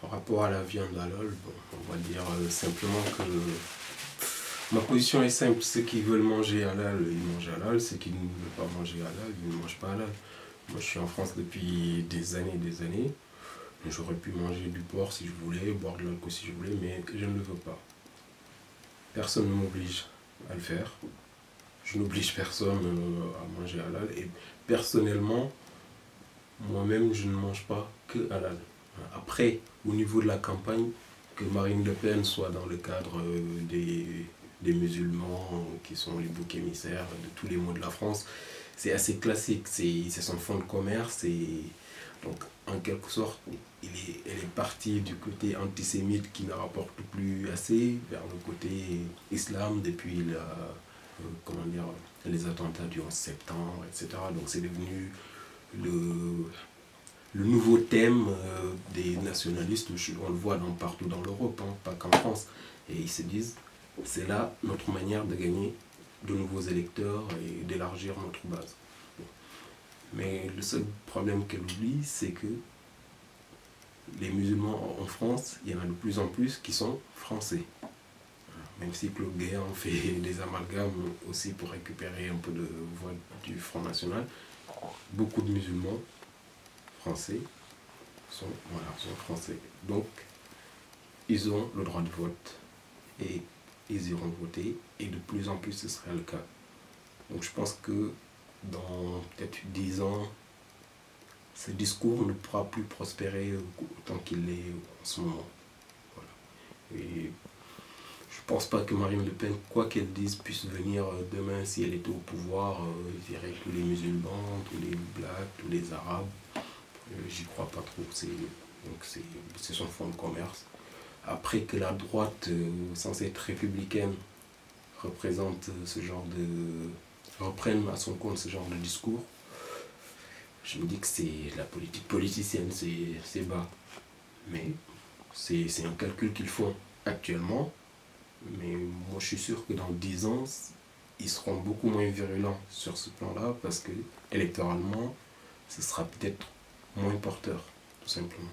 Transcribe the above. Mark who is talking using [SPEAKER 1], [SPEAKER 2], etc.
[SPEAKER 1] Par rapport à la viande halal, on va dire euh, simplement que ma position est simple. Ceux qui veulent manger halal, ils mangent halal. Ceux qui ne veulent pas manger halal, ils ne mangent pas halal. Moi, je suis en France depuis des années et des années. J'aurais pu manger du porc si je voulais, boire de l'alcool si je voulais, mais je ne le veux pas. Personne ne m'oblige à le faire. Je n'oblige personne euh, à manger halal. Et personnellement, moi-même, je ne mange pas que halal. Après, au niveau de la campagne, que Marine Le Pen soit dans le cadre euh, des, des musulmans qui sont les boucs émissaires de tous les mots de la France, c'est assez classique. C'est son fonds de commerce donc en quelque sorte, il est, elle est partie du côté antisémite qui ne rapporte plus assez vers le côté islam depuis euh, comment dire, les attentats du 11 septembre, etc. Donc c'est devenu le, le nouveau thème euh, des nationalistes, on le voit partout dans l'Europe, hein, pas qu'en France. Et ils se disent, c'est là notre manière de gagner de nouveaux électeurs et d'élargir notre base. Mais le seul problème qu'elle oublie, c'est que les musulmans en France, il y en a de plus en plus qui sont français. Même si Claude Guéant fait des amalgames aussi pour récupérer un peu de voix du Front National, beaucoup de musulmans français sont, voilà, français. Donc, ils ont le droit de vote et ils iront voter et de plus en plus ce sera le cas. Donc je pense que dans peut-être 10 ans, ce discours ne pourra plus prospérer autant qu'il l'est en ce moment. Voilà. Et je ne pense pas que Marine Le Pen, quoi qu'elle dise, puisse venir demain, si elle était au pouvoir, virer tous les musulmans, tous les blacks, tous les arabes. Euh, j'y crois pas trop. C'est son fonds de commerce. Après que la droite, euh, censée être républicaine, représente ce genre de reprenne à son compte ce genre de discours, je me dis que c'est la politique politicienne, c'est bas. Mais c'est un calcul qu'ils font actuellement. Mais moi je suis sûr que dans 10 ans, ils seront beaucoup moins virulents sur ce plan-là parce que électoralement, ce sera peut-être moins porteur, tout simplement.